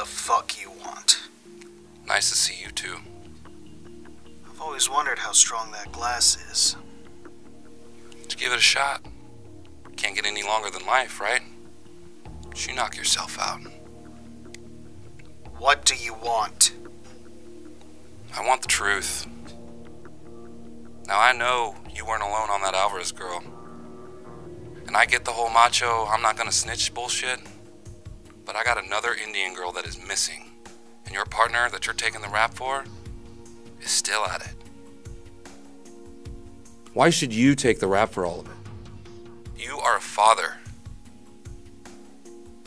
the fuck you want. Nice to see you too. I've always wondered how strong that glass is. Just give it a shot. Can't get any longer than life, right? Just you knock yourself out. What do you want? I want the truth. Now I know you weren't alone on that Alvarez girl. And I get the whole macho, I'm not gonna snitch bullshit. But I got another Indian girl that is missing. And your partner that you're taking the rap for is still at it. Why should you take the rap for all of it? You are a father.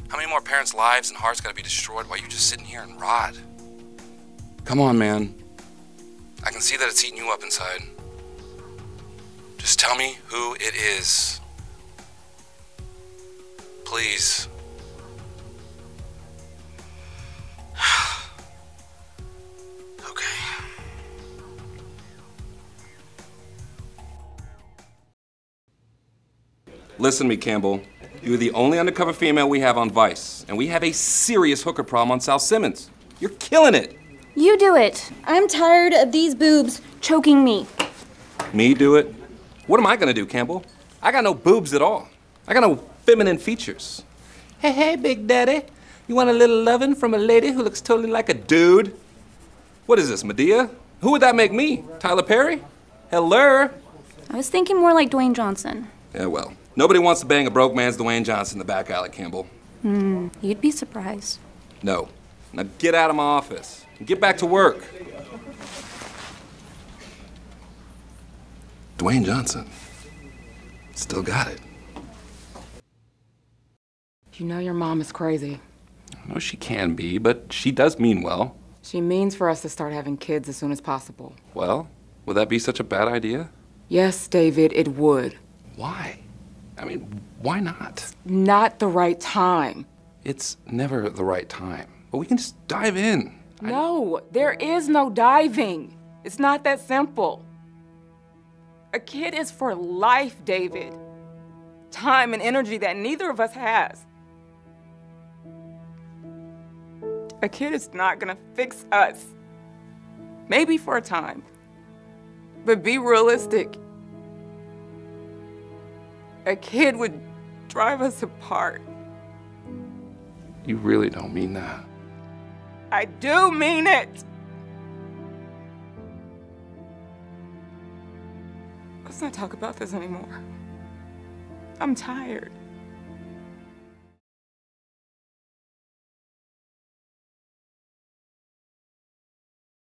How many more parents' lives and hearts gotta be destroyed while you're just sitting here and rot? Come on, man. I can see that it's eating you up inside. Just tell me who it is. Please. Listen to me, Campbell. You're the only undercover female we have on Vice, and we have a serious hooker problem on South Simmons. You're killing it. You do it. I'm tired of these boobs choking me. Me do it? What am I gonna do, Campbell? I got no boobs at all. I got no feminine features. Hey, hey, Big Daddy. You want a little lovin' from a lady who looks totally like a dude? What is this, Madea? Who would that make me? Tyler Perry? Hello? I was thinking more like Dwayne Johnson. Yeah, well, nobody wants to bang a broke man's Dwayne Johnson in the back alley, Campbell. Hmm, you'd be surprised. No. Now get out of my office and get back to work. Dwayne Johnson. Still got it. You know your mom is crazy. I know she can be, but she does mean well. She means for us to start having kids as soon as possible. Well, would that be such a bad idea? Yes, David, it would. Why? I mean, why not? Not the right time. It's never the right time. But we can just dive in. No, there is no diving. It's not that simple. A kid is for life, David. Time and energy that neither of us has. A kid is not gonna fix us. Maybe for a time. But be realistic. A kid would drive us apart. You really don't mean that. I do mean it. Let's not talk about this anymore. I'm tired.